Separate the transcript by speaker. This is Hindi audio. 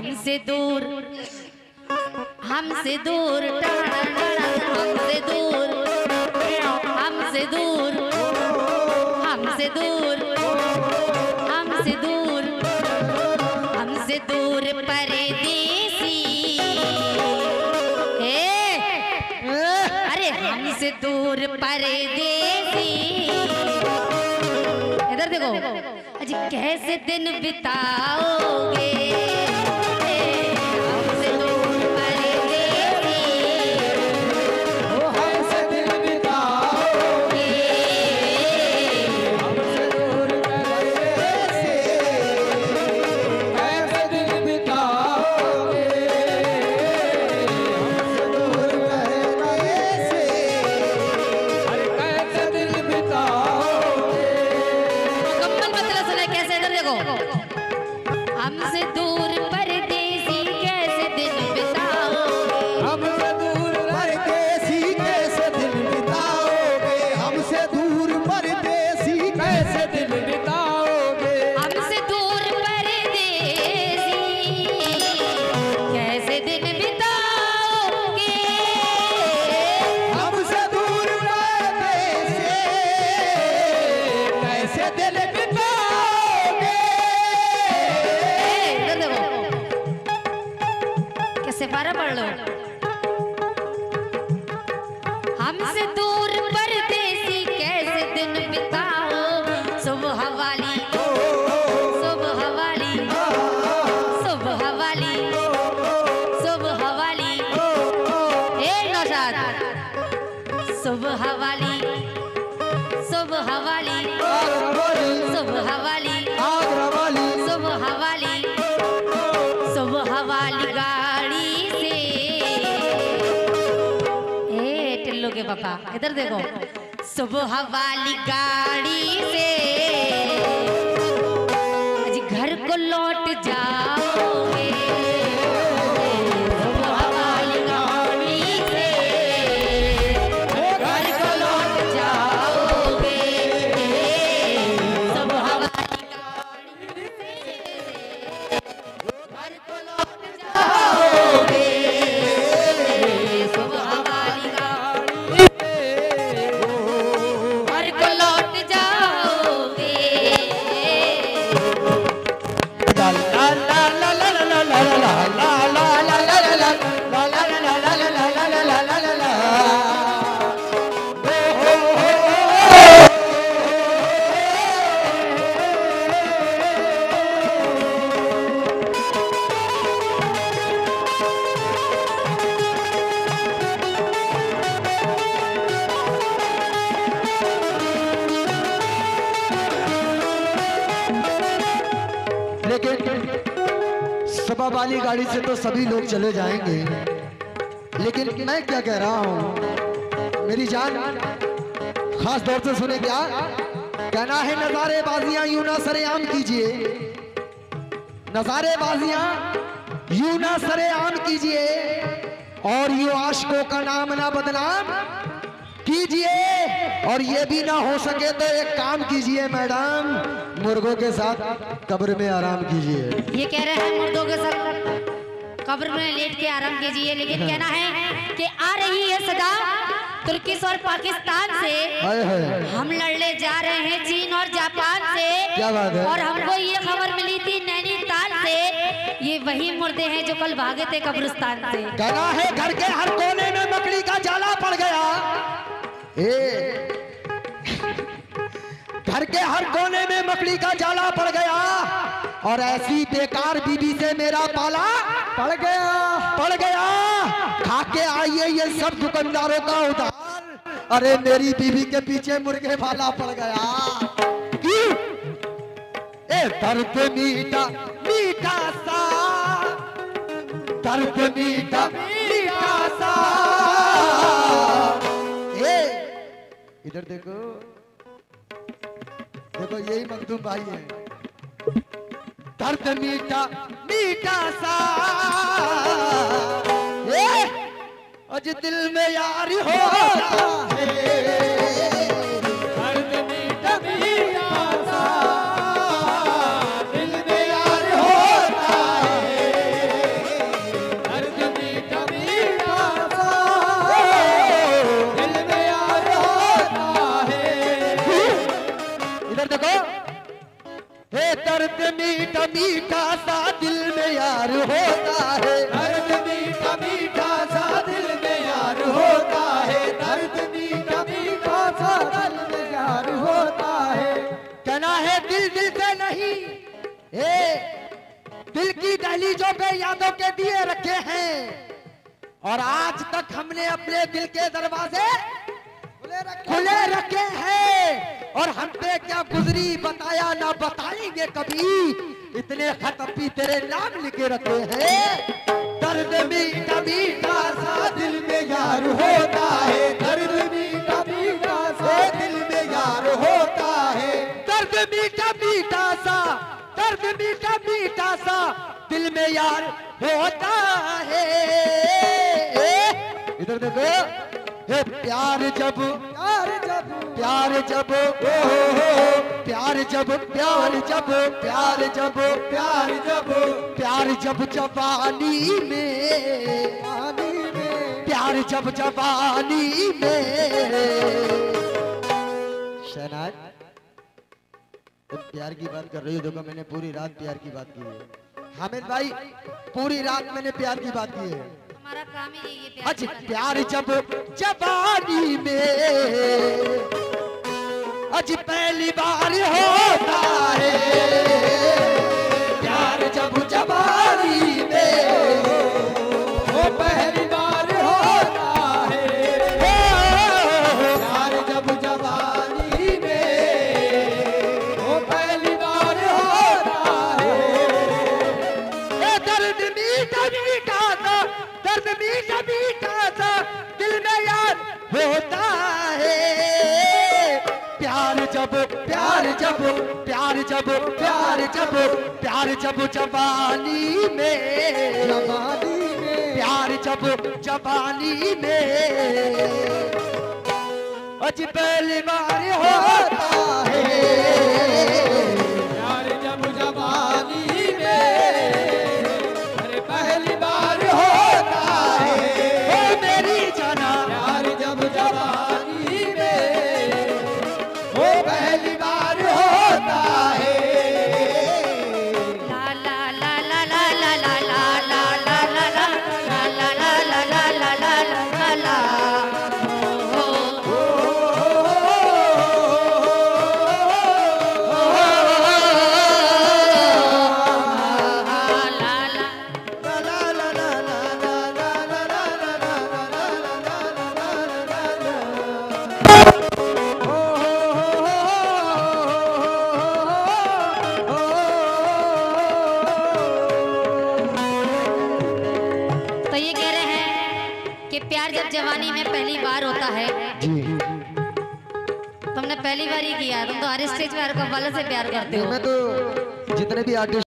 Speaker 1: हमसे दूर हमसे दूर हमसे दूर हमसे दूर हमसे दूर हमसे दूर हमसे दूर परदेसी। अरे हमसे दूर परदेसी। इधर देखो, अजी कैसे दिन बिताओगे? हमसे दूर
Speaker 2: कैसे
Speaker 1: दिन बिताओ? सुबह वाली सुबह वाली सुबह वाली सुबह वाली ए नौशाद, सुबह वाली इधर देखो। सुबह वाली गाड़ी से आज घर को लौट जाओगे
Speaker 2: लेकिन सभा वाली गाड़ी से तो सभी लोग चले जाएँगे। लेकिन मैं क्या कह रहा हूँ? मेरी जान खास तौर से सुने क्या? कहना है नजारे बाजियाँ यूँ ना सरेआम कीजिए। नजारे बाजियाँ यूँ ना सरेआम कीजिए। और यू आशिकों का नाम ना बदनाम कीजिए। और ये भी ना हो सके तो एक काम कीजिए मैडम मुर्गों के साथ कब्र में आराम कीजिए।
Speaker 1: ये कह रहे हैं मुर्दों के साथ कब्र में लेट के आराम कीजिए लेकिन कहना है कि आ रही है सदा तुर्की और पाकिस्तान से।
Speaker 2: हाय हाय।
Speaker 1: हम लड़ने जा रहे हैं चीन और जापान से।
Speaker 2: क्या बात है?
Speaker 1: और हमको ये खबर मिली थी नैनीताल से। ये वही मुर्दे हैं जो कल भागे थे कब्रिस्तान से।
Speaker 2: कहना है घर के हर कोने में मकड़ी का जाला पड़ गया। ए। घर के हर कोने में मकड़ी का जाला पड़ गया और ऐसी बेकार बीबी से मेरा पाला पड़ गया। पड़ गया। खा के आइए ये सब दुकानदारों का उधार। अरे मेरी बीबी के पीछे मुर्गे भाला पड़ गया? ए दर्द मीठा मीठा सा। दर्द मीठा इधर देखो। देखो, यही मखदूम भाई है। दर्द मीठा मीठा सा। ए, अज दिल में यार होता है। मीठा सा दिल में यार होता है।
Speaker 3: दर्द मीठा मीठा सा दिल में यार होता है। दर्द मीठा मीठा सा दिल में यार होता है।
Speaker 2: कहना है दिल दिल से नहीं ए दिल की दहलीजों पे यादों के दिए रखे हैं। और आज तक हमने अपने दिल के दरवाजे खुले रखे हैं। और हम पे क्या गुजरी बताया ना बताएँगे कभी। इतने खत भी तेरे नाम लिखे रखे हैं। दर्द मीठा मीठा सा
Speaker 3: दिल में यार होता है। दर्द मीठा मीठा सा दिल में यार होता है।
Speaker 2: दर्द मीठा मीठा सा दर्द मीठा मीठा सा दिल में यार होता है। इधर देखो। हे प्यार जब
Speaker 3: यार जब।
Speaker 2: प्यार जब ओ हो हो प्यार जब प्यार जब प्यार जब
Speaker 3: प्यार जब।
Speaker 2: प्यार जब जवानी में।
Speaker 3: पानी में।
Speaker 2: प्यार जब जवानी में। शहनाज तुम प्यार की बात कर रही हो देखो मैंने पूरी रात प्यार की बात की है। हामिद भाई पूरी रात मैंने प्यार की बात की है।
Speaker 1: हमारा काम ही यही है प्यार।
Speaker 2: अज प्यार जब जवानी में अच्छी पहली बार होता है। जब
Speaker 3: प्यार जब
Speaker 2: प्यार जब प्यार जब प्यार जब जवानी में।
Speaker 3: जवानी में।
Speaker 2: प्यार जब जवानी में। अज पहली बार होता है।
Speaker 1: प्यार जब जवानी में पहली बार होता है तुमने पहली बार ही किया तुम तो हर स्टेज पे हर कव्वाले से प्यार करते हो।
Speaker 2: मैं तो जितने भी आर्टिस्ट